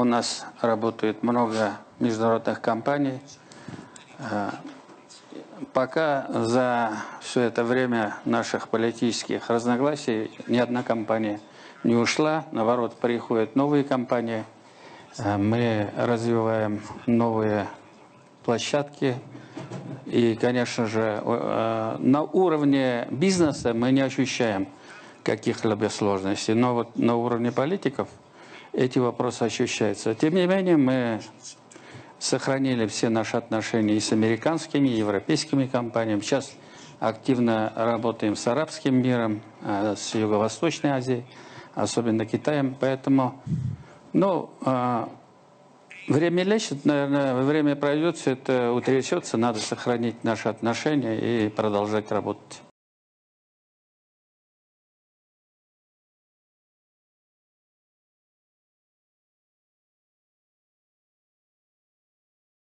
У нас работает много международных компаний. Э, Пока за все это время наших политических разногласий ни одна компания не ушла. Наоборот, приходят новые компании. Э, Мы развиваем новые площадки. И, конечно же, э, на уровне бизнеса мы не ощущаем каких-либо сложностей. Но вот на уровне политиков эти вопросы ощущаются. Тем не менее, мы сохранили все наши отношения и с американскими, и европейскими компаниями. Сейчас активно работаем с арабским миром, э, с Юго-Восточной Азией, особенно Китаем. Поэтому, ну, э, время лечит, наверное, время пройдет, все это утрясется, надо сохранить наши отношения и продолжать работать.